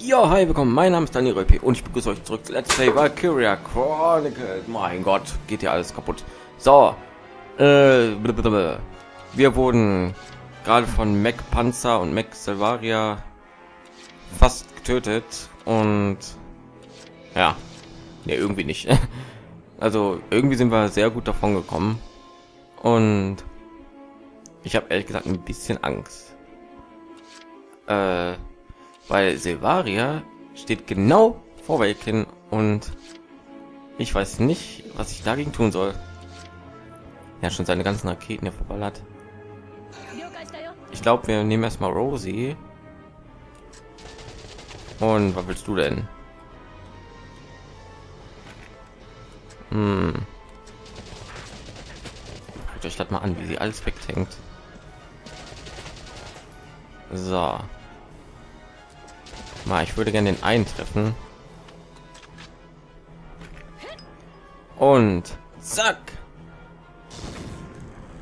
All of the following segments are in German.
Ja, hi, willkommen. Mein Name ist Daniel Röpi und ich begrüße euch zurück zu Let's Play Valkyria Chronicles. Mein Gott, geht ja alles kaputt. So, äh, blablabla. wir wurden gerade von Mac Panzer und Mac Salvaria fast getötet und ja, ne, irgendwie nicht. Also irgendwie sind wir sehr gut davon gekommen und ich habe ehrlich gesagt ein bisschen Angst. Äh, weil Silvaria steht genau vor Welkin und ich weiß nicht, was ich dagegen tun soll. Er hat schon seine ganzen Raketen hier verballert. Ich glaube, wir nehmen erstmal Rosie. Und was willst du denn? Hm. Guckt euch das mal an, wie sie alles wegtankt. So. Mal, ich würde gerne den eintreffen. Und zack.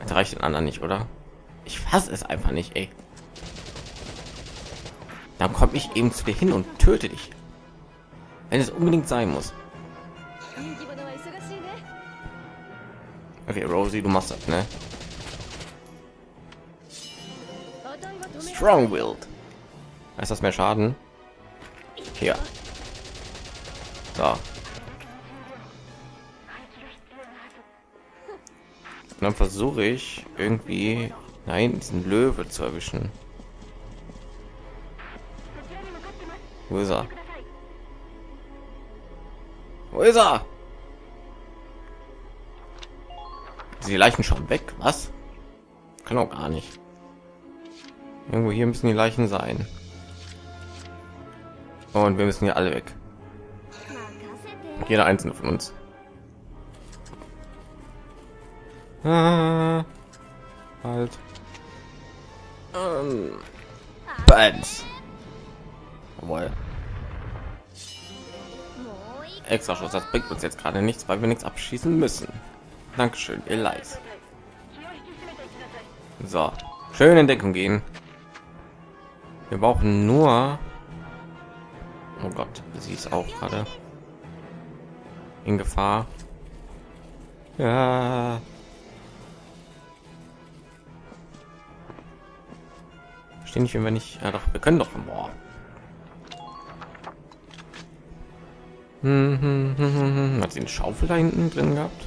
Das reicht den anderen nicht, oder? Ich fasse es einfach nicht, ey. Dann komme ich eben zu dir hin und töte dich. Wenn es unbedingt sein muss. Okay, Rosie, du machst das, ne? Strong-willed. Ist das mehr Schaden? Hier. So. Und dann versuche ich irgendwie nein diesen Löwe zu erwischen. Wo ist er? Wo ist er? Sind die Leichen schon weg? Was? Kann auch gar nicht. Irgendwo hier müssen die Leichen sein. Und wir müssen hier alle weg. Jeder einzelne von uns. Ah, halt. Ähm. Jawohl. Extra Schuss, das bringt uns jetzt gerade nichts, weil wir nichts abschießen müssen. Dankeschön, Elias. So, schön in Deckung gehen. Wir brauchen nur. Oh Gott, sie ist auch gerade in Gefahr. Ja. Verstehe nicht, wenn wir nicht. Ja, doch, wir können doch. Boah. Hm, hm, hm, hm, hm. Hat sie eine Schaufel da hinten drin gehabt?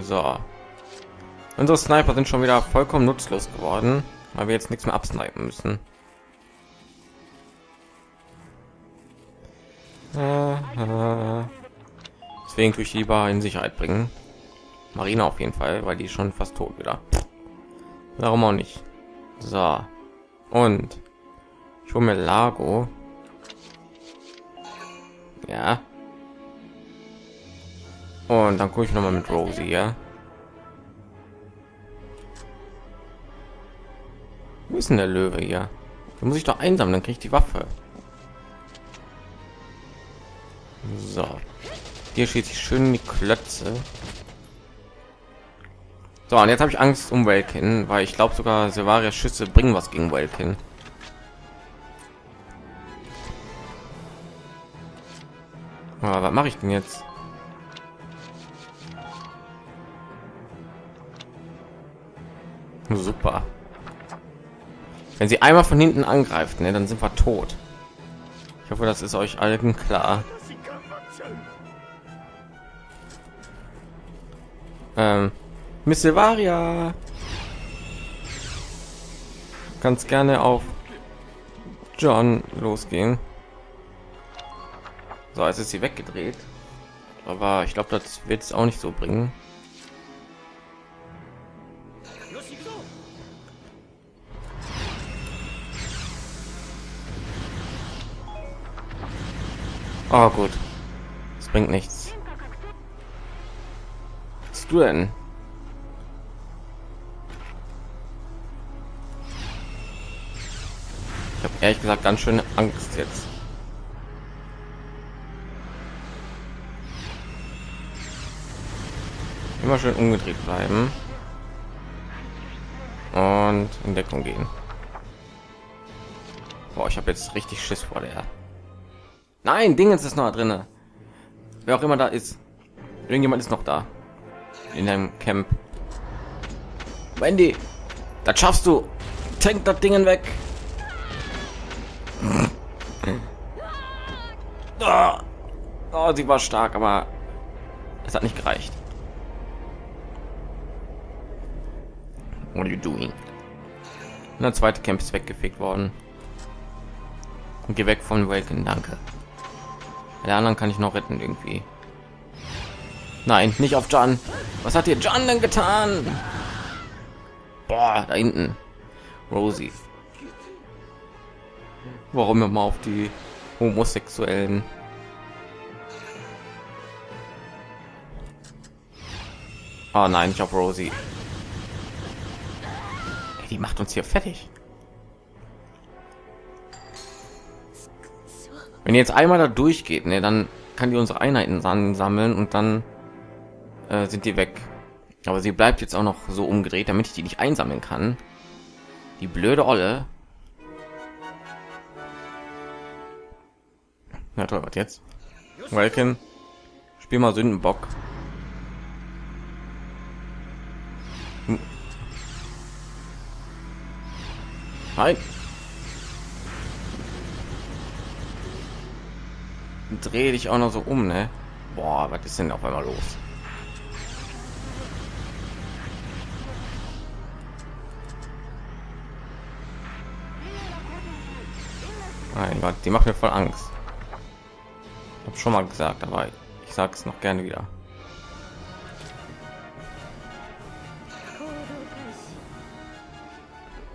So. Unsere Sniper sind schon wieder vollkommen nutzlos geworden, weil wir jetzt nichts mehr absnipen müssen. Deswegen tue ich lieber in Sicherheit bringen. Marina auf jeden Fall, weil die schon fast tot wieder. Warum auch nicht? So. Und ich hole mir Lago. Ja. Und dann gucke ich noch mal mit Rosie, ja. Wo ist denn der Löwe hier? Da muss ich doch einsam, dann kriege ich die Waffe. So. Hier steht sich schön die Klötze. So, und jetzt habe ich Angst um Welkin, weil ich glaube sogar Silvaria Schüsse bringen was gegen Welkin. Aber was mache ich denn jetzt? Super. Wenn sie einmal von hinten angreift, ne, dann sind wir tot. Ich hoffe, das ist euch allen klar. Ähm, Miss Silvaria. Ganz gerne auf John losgehen. So, jetzt ist sie weggedreht. Aber ich glaube, das wird es auch nicht so bringen. Oh gut, es bringt nichts. Du denn? Ich habe ehrlich gesagt ganz schön Angst jetzt. Immer schön umgedreht bleiben und in Deckung gehen. Boah, ich habe jetzt richtig Schiss vor der. Nein, Dingens ist noch drinne. Wer auch immer da ist. Irgendjemand ist noch da. In einem Camp. Wendy, das schaffst du. Tank das Dingen weg. Oh, sie war stark, aber es hat nicht gereicht. What are you doing? Und der zweite Camp ist weggefegt worden. Und geh weg von Welken, danke. Der anderen kann ich noch retten irgendwie. Nein, nicht auf John. Was hat dir John denn getan? Boah, da hinten. Rosie. Warum immer auf die Homosexuellen? Oh nein, ich auf Rosie. Die macht uns hier fertig. Wenn jetzt einmal da durchgeht, ne, dann kann die unsere Einheiten sammeln und dann äh, sind die weg. Aber sie bleibt jetzt auch noch so umgedreht, damit ich die nicht einsammeln kann. Die blöde Olle. Na toll, was jetzt? Welken, spiel mal Sündenbock. Hm. Nein. Dreh dich auch noch so um, ne? Boah, was ist denn auf einmal los? Mein Gott, die macht mir voll Angst. Ich habe schon mal gesagt, aber ich sage es noch gerne wieder.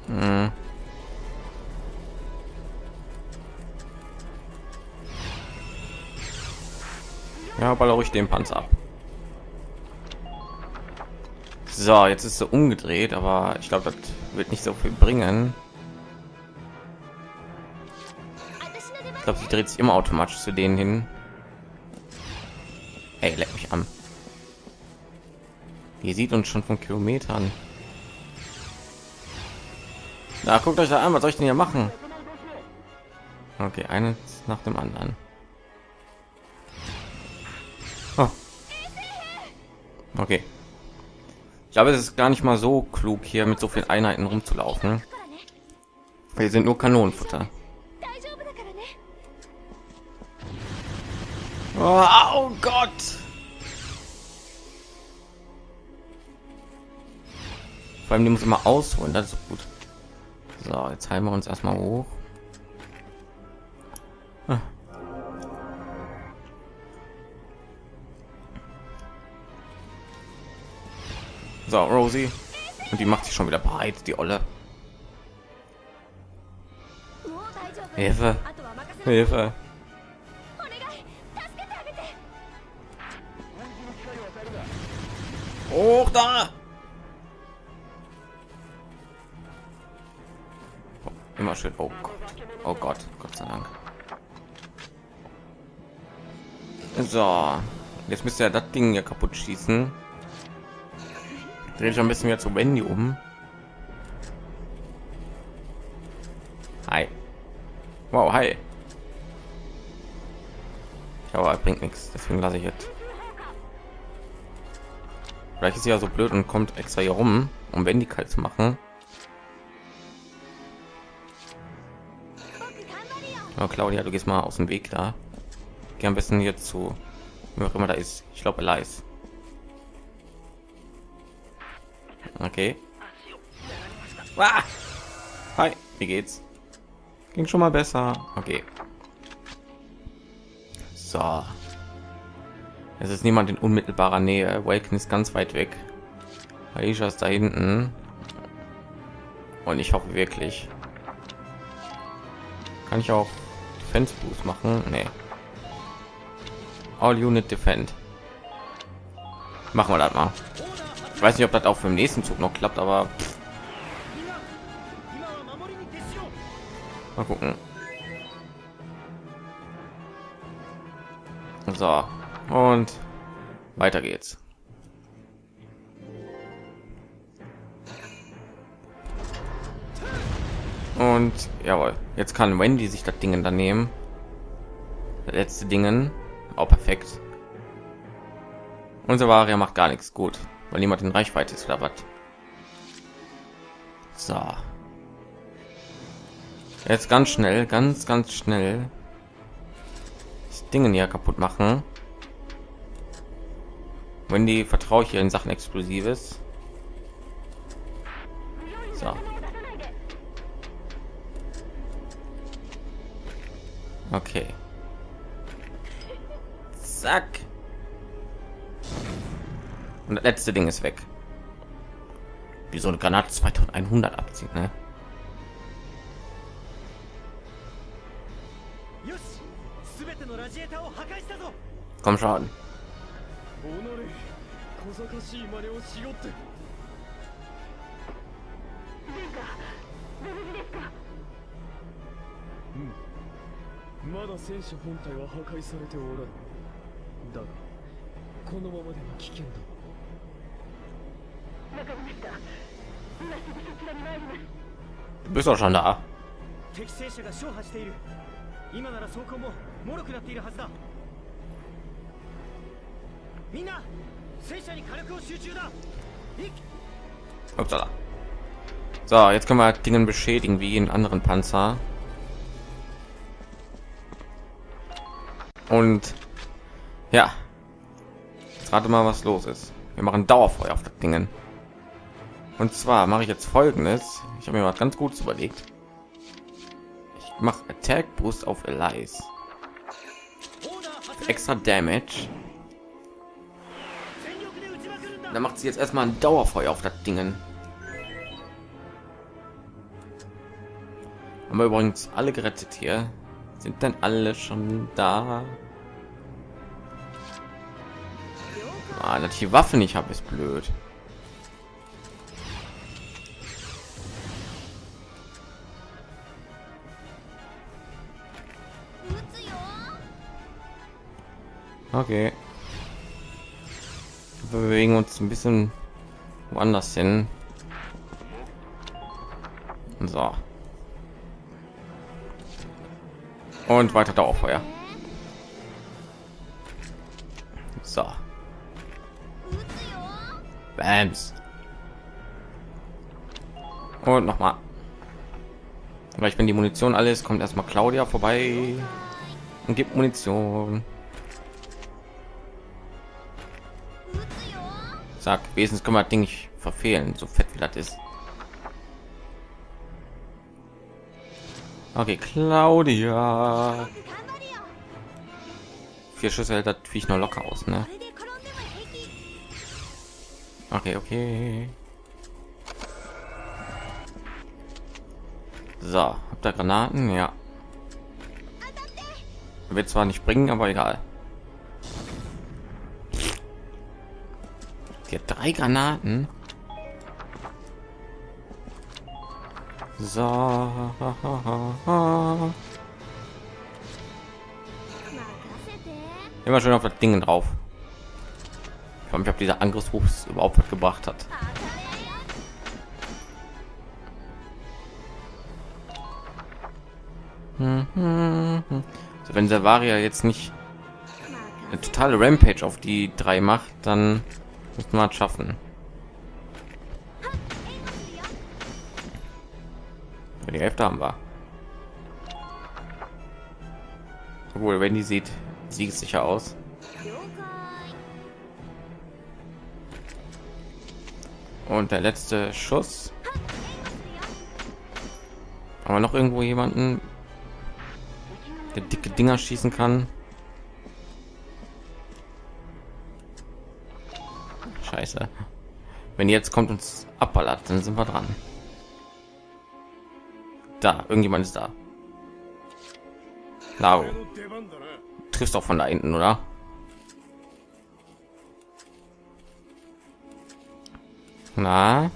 Hm. Ja, baller ruhig den Panzer ab. So, jetzt ist er umgedreht, aber ich glaube, das wird nicht so viel bringen. Glaube, sie dreht sich immer automatisch zu denen hin. Hey, leck mich an. Die sieht uns schon von Kilometern. Na, guckt euch da an, was soll ich denn hier machen? Okay, eines nach dem anderen. Oh. Okay. Ich glaube, es ist gar nicht mal so klug, hier mit so vielen Einheiten rumzulaufen. Wir sind nur Kanonenfutter. Oh, oh Gott! Vor allem, die muss immer ausholen, das ist gut. So, jetzt heilen wir uns erstmal hoch. So, Rosie. Und die macht sich schon wieder bereit, die Olle. Hilfe. Hilfe. Hoch da! Immer schön. Oh Gott. Oh Gott. Gott sei Dank. So. Jetzt müsste er das Ding ja kaputt schießen. Drehe ich ein bisschen mehr zu Wendy um. Hi. Wow, hi. Aber bringt nichts, deswegen lasse ich jetzt. Vielleicht ist sie ja so blöd und kommt extra hier rum, um Wendy kalt zu machen. Oh, Claudia, du gehst mal aus dem Weg da. Geh am besten jetzt zu, wer auch immer da ist. Ich glaube, Elias. Okay. Ah! Hi, wie geht's? Ging schon mal besser. Okay. So. Es ist niemand in unmittelbarer Nähe. Waken ist ganz weit weg. Aisha ist da hinten. Und ich hoffe wirklich. Kann ich auch Defense Boost machen? Nee. All Unit Defend. Machen wir das mal. Ich weiß nicht, ob das auch für den nächsten Zug noch klappt, aber mal gucken. So, und weiter geht's. Und jawohl, jetzt kann Wendy sich das Ding dann nehmen. Das letzte Dingen, auch perfekt. Unser Varia macht gar nichts gut, weil niemand in Reichweite ist oder was. So. Jetzt ganz schnell, ganz, ganz schnell das Dingen hier kaputt machen. Wenn die vertraue ich hier in Sachen Explosives. So. Okay. Zack. Und das letzte Ding ist weg. Wie so eine Granate 2100 abzieht, ne? Komm schon. 小賢しい真似をしよって。殿下ご無事ですか？うん。まだ戦車本体は破壊されておらぬ。だがこのままでは危険だ。わかりました。今すぐそちらに参ります。bist doch schon da. 敵戦車が勝破している。今なら走行も脆くなっているはずだ。みんな Upsala. So, jetzt können wir Dingen beschädigen wie in anderen Panzer. Und ja, jetzt rate mal, was los ist. Wir machen Dauerfeuer auf Dingen. Und zwar mache ich jetzt folgendes. Ich habe mir was ganz Gutes überlegt. Ich mache Attack Boost auf Elise. Extra Damage da macht sie jetzt erstmal ein Dauerfeuer auf das Dingen. Haben wir übrigens alle gerettet hier. Sind denn alle schon da? Ah, dass ich die Waffe nicht habe, ist blöd. Okay bewegen uns ein bisschen woanders hin. So. Und weiter Dauerfeuer. So. Bams. Und noch mal. Vielleicht wenn die Munition alles kommt erstmal Claudia vorbei und gibt Munition. Sag, wesentlich kann man Ding nicht verfehlen, so fett wie das ist. Okay, Claudia. Vier Schüsse hält das Viech noch locker aus, ne? Okay, okay. So, habt ihr Granaten? Ja. Wird zwar nicht bringen, aber egal. Die hat drei Granaten. So. Immer schön auf das Ding drauf. Ich frage mich, ob dieser Angriffsruf überhaupt was gebracht hat. Also wenn Servaria jetzt nicht eine totale Rampage auf die drei macht, dann muss man schaffen. Die Hälfte haben wir. Obwohl, wenn die sieht, sieht sicher aus. Und der letzte Schuss. Aber noch irgendwo jemanden, der dicke Dinger schießen kann. Scheiße. Wenn jetzt kommt uns abballert, dann sind wir dran. Da, irgendjemand ist da. Lau. Triffst doch von da hinten, oder? Na?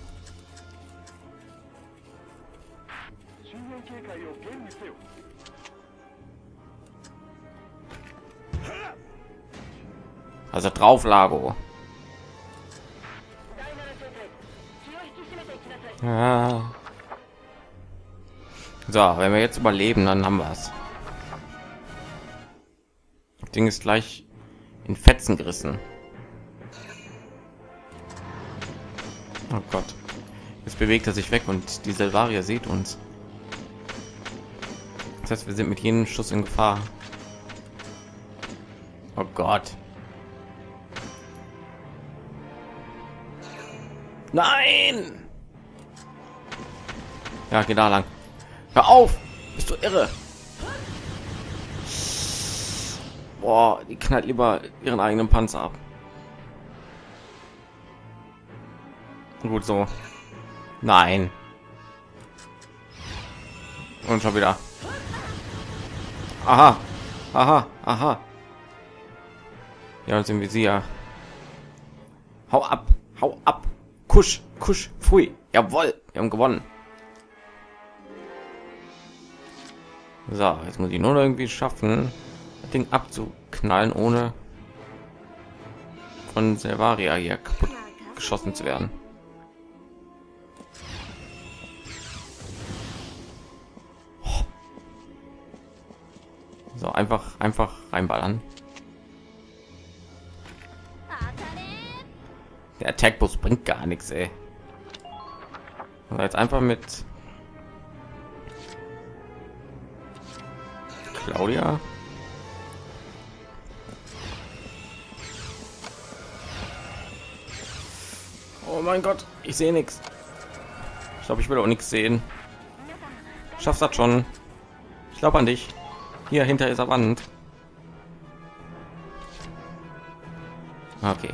Also drauf, Lago. Ja. So, wenn wir jetzt überleben, dann haben wir es. Ding ist gleich in Fetzen gerissen. Oh Gott. Jetzt bewegt er sich weg und die Selvaria sieht uns. Das heißt, wir sind mit jedem Schuss in Gefahr. Oh Gott. Nein! Ja, geh da lang. Hör auf! Bist du irre? Boah, die knallt lieber ihren eigenen Panzer ab. Gut so. Nein. Und schon wieder. Aha. Aha. Aha. Ja, uns im Visier. Hau ab. Hau ab. Kusch. Kusch. Pfui. Jawohl. Wir haben gewonnen. So, jetzt muss ich nur irgendwie schaffen, das Ding abzuknallen, ohne von Selvaria hier kaputt geschossen zu werden. So, einfach, einfach reinballern. Der Attack Bus bringt gar nichts, ey. jetzt einfach mit Claudia. Oh mein Gott, ich sehe nichts. Ich glaube, ich will auch nichts sehen. Schaffst das schon. Ich glaube an dich. Hier hinter dieser Wand. Okay.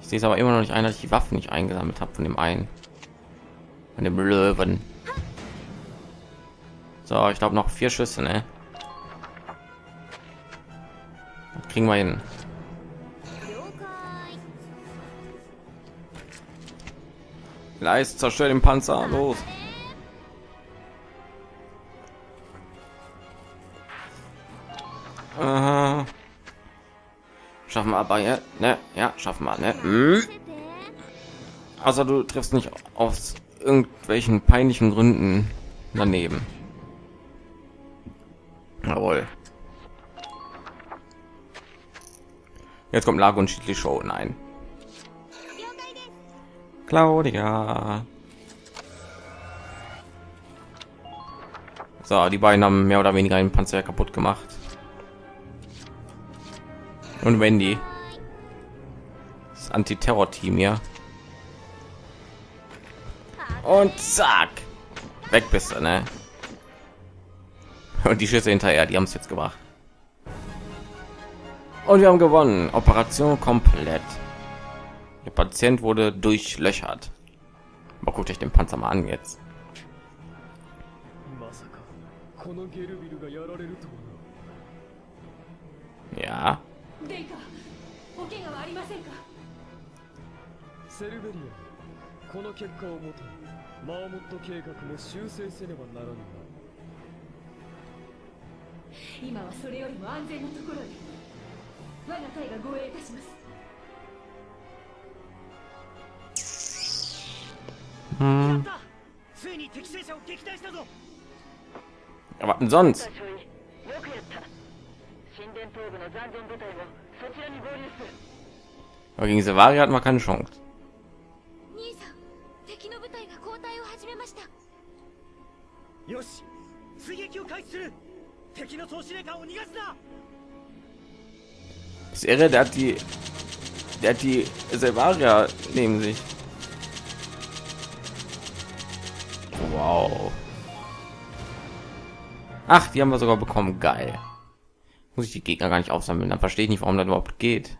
Ich sehe es aber immer noch nicht ein, dass ich die Waffen nicht eingesammelt habe von dem einen. Von dem Löwen. So, ich glaube noch vier Schüsse, ne? kriegen wir hin. Leist, zerstört den Panzer, los. Aha. Schaffen wir aber, ja, ne? Ja, schaffen wir, ne? Also du triffst nicht aus irgendwelchen peinlichen Gründen daneben. Jawohl. Jetzt kommt Lago und Schiedli Show. Nein. Claudia. So, die beiden haben mehr oder weniger einen Panzer kaputt gemacht. Und Wendy. Das Antiterror-Team hier. Und zack. Weg bist du, ne? Und die Schüsse hinterher, die haben es jetzt gebracht. Und wir haben gewonnen. Operation komplett. Der Patient wurde durchlöchert. Aber guckt euch den Panzer mal an jetzt. Ja. 今はそれよりも安全なところに我が隊が護衛いたしますついに敵戦車を撃退した。ぞ Aber よくやった神殿東部の残存部隊もそちらに合流する Aber gegen Sevari hatten keine Chance. 兄さん敵の部隊が交代を始めました。よし追撃を開始する。Ist irre, der hat die, der hat die Selvaria neben sich. Wow. Ach, die haben wir sogar bekommen. Geil. Muss ich die Gegner gar nicht aufsammeln. Dann verstehe ich nicht, warum das überhaupt geht.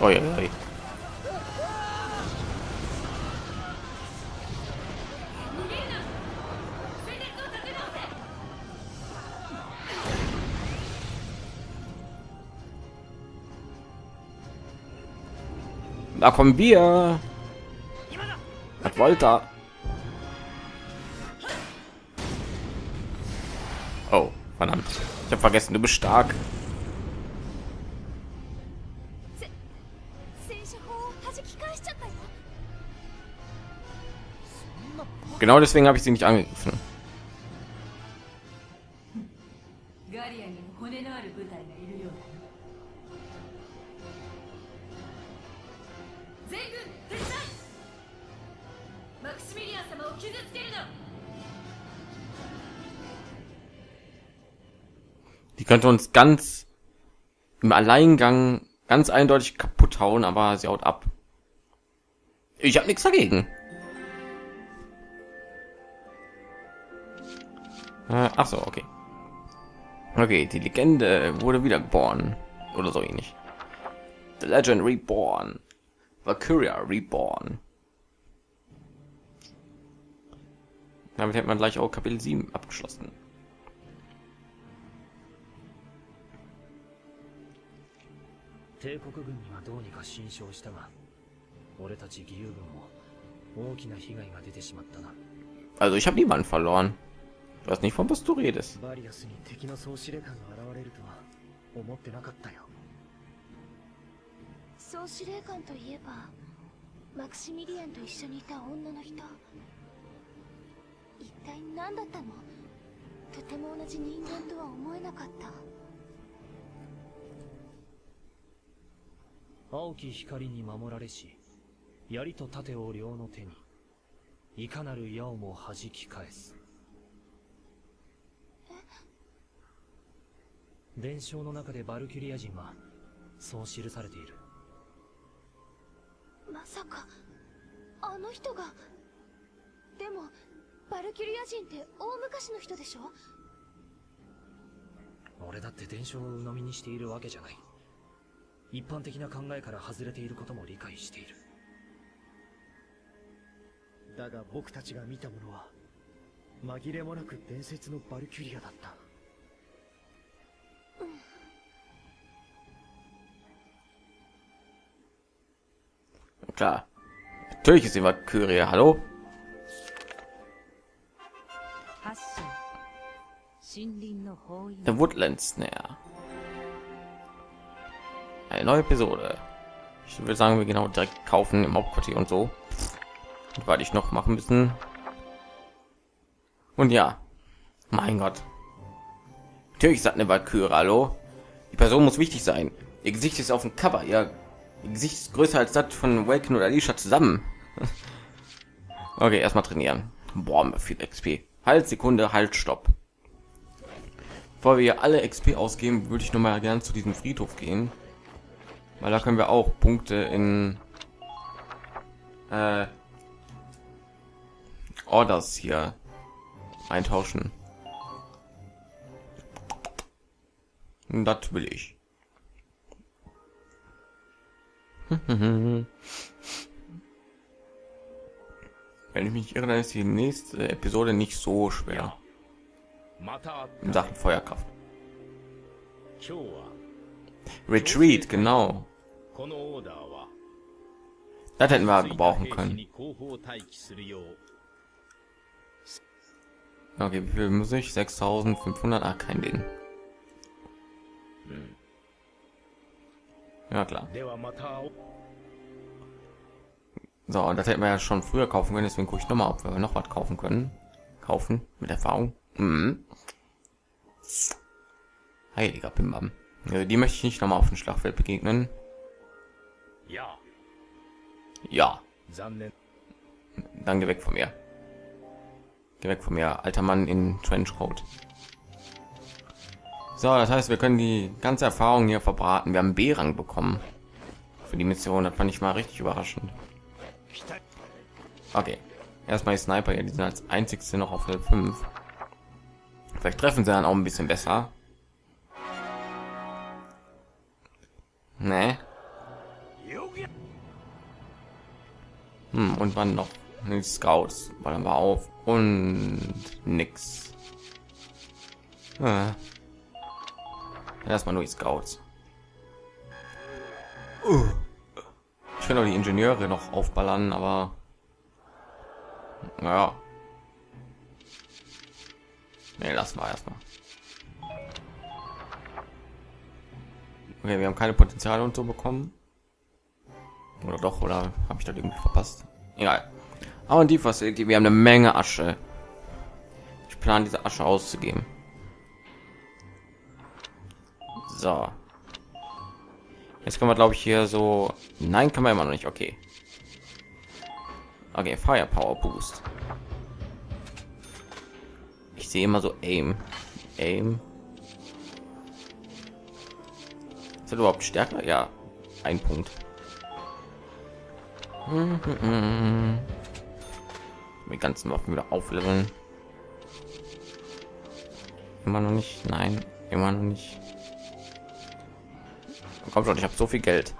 Oi, oi. Da kommen wir. Was wollte er? Oh, verdammt. Ich habe vergessen, du bist stark. Genau deswegen habe ich sie nicht angegriffen. Könnte uns ganz im Alleingang ganz eindeutig kaputt hauen, aber sie haut ab. Ich habe nichts dagegen. Äh, ach so, okay. Okay, die Legende wurde wieder geboren oder so ähnlich. The Legend Reborn. Valkyria Reborn. Damit hätte man gleich auch Kapitel 7 abgeschlossen. 帝国軍にはどうにか侵傷したが俺たち義勇軍も大きな被害が出てしまったな。Also ich habe niemanden verloren. Du weißt nicht, von was du redest. バリアスに敵の総司令官が現れるとは思ってなかったよ。総司令官といえばマクシミリアンと一緒にいた女の人。一体何だったの？とても同じ人間とは思えなかった青き光に守られし槍と盾を両の手にいかなる矢をも弾き返す。伝承の中でバルキュリア人はそう記されている。まさかあの人が。でもバルキュリア人って大昔の人でしょ？俺だって伝承を鵜呑みにしているわけじゃない一般的な考えから外れていることも理解しているだが僕たちが見たものは紛れもなく伝説のバルキュリアだった Klar. Natürlich ist sie Valkyrie. Hallo? The Woodland Snare. Eine neue Episode. Ich würde sagen, wir genau direkt kaufen im Hauptquartier und so. Weil ich noch machen müssen. Und ja, mein Gott. Natürlich sagt eine Valkyrie, hallo. Die Person muss wichtig sein. Ihr Gesicht ist auf dem Cover. Ihr, Gesicht ist größer als das von Waken oder Alicia zusammen. okay, erstmal trainieren. Boah, viel XP. Halt, Sekunde, halt, Stopp. Bevor wir alle XP ausgeben, würde ich noch mal gerne zu diesem Friedhof gehen, weil da können wir auch Punkte in äh, Orders hier eintauschen. Und das will ich. Wenn ich mich irre, dann ist die nächste Episode nicht so schwer. In Sachen Feuerkraft. Retreat, genau. Das hätten wir gebrauchen können. Okay, wie viel muss ich? 6500? Ah, kein Ding. Ja, klar. So, und das hätten wir ja schon früher kaufen können, deswegen gucke ich nochmal, ob wir noch was kaufen können. Kaufen, mit Erfahrung. Mhm. Heiliger Pimbam. Also die möchte ich nicht nochmal auf dem Schlachtfeld begegnen. Ja. Ja. Dann geh weg von mir. Geh weg von mir, alter Mann in Trenchcoat. So, das heißt, wir können die ganze Erfahrung hier verbraten. Wir haben B-Rang bekommen für die Mission. Das fand ich mal richtig überraschend. Okay, erstmal die Sniper hier. Die sind als einzigste noch auf Level 5. Vielleicht treffen sie dann auch ein bisschen besser. Nee. Hm, und wann noch? Die Scouts ballern wir auf und nix. Ah. Erstmal nur die Scouts. Uh. Ich kann auch die Ingenieure noch aufballern, aber naja. Nee, lassen wir erstmal. Okay, wir haben keine Potenziale und so bekommen. Oder doch, oder habe ich da irgendwie verpasst? Egal. Aber die Facility, wir haben eine Menge Asche. Ich plane diese Asche auszugeben. So. Jetzt können wir, glaube ich, hier so. Nein, kann man immer noch nicht. Okay. Okay, Firepower Boost. Ich sehe immer so Aim. Aim. Ist er überhaupt stärker? Ja, ein Punkt. Mit ganzen Waffen wieder aufleveln. Immer noch nicht. Nein, immer noch nicht. Komm schon, ich habe so viel Geld.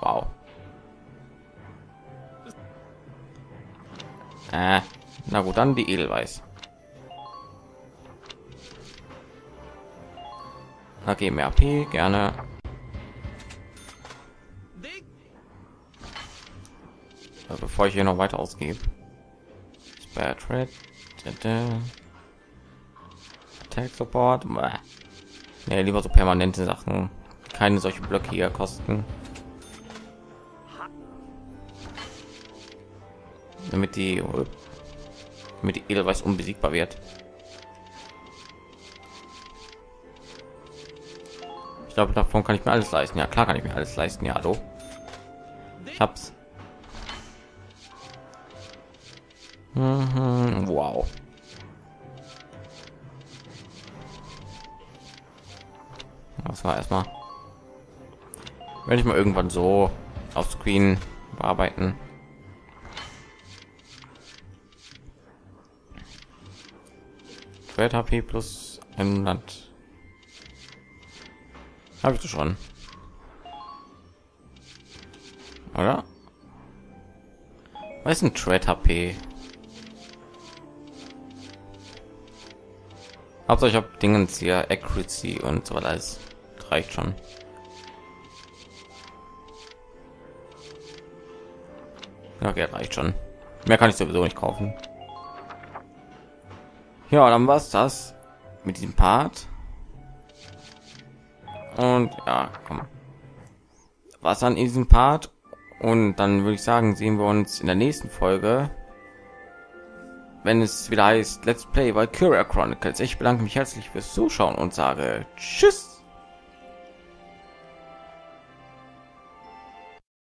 Wow. Äh, na gut, dann die Edelweiß. Okay, mehr AP, gerne. Ja, bevor ich hier noch weiter ausgebe. Spare Thread. Attack Support. Nee, lieber so permanente Sachen. Keine solche Blöcke hier kosten. Damit die mit die Edelweiß unbesiegbar wird. Ich glaube, davon kann ich mir alles leisten. Ja, klar kann ich mir alles leisten. Ja, hallo. Ich hab's. Mhm, wow. Das war erstmal. Wenn ich mal irgendwann so auf Screen bearbeiten. Schwert HP plus 100. Habe ich schon. Oder? Was ist ein Trade HP? Hauptsache ich habe Dingens hier Accuracy und so alles reicht schon. Okay, reicht schon. Mehr kann ich sowieso nicht kaufen. Ja, dann war's das mit diesem Part. Und ja, komm. Was in diesem Part. Und dann würde ich sagen, sehen wir uns in der nächsten Folge, wenn es wieder heißt Let's Play Valkyria Chronicles. Ich bedanke mich herzlich fürs Zuschauen und sage Tschüss.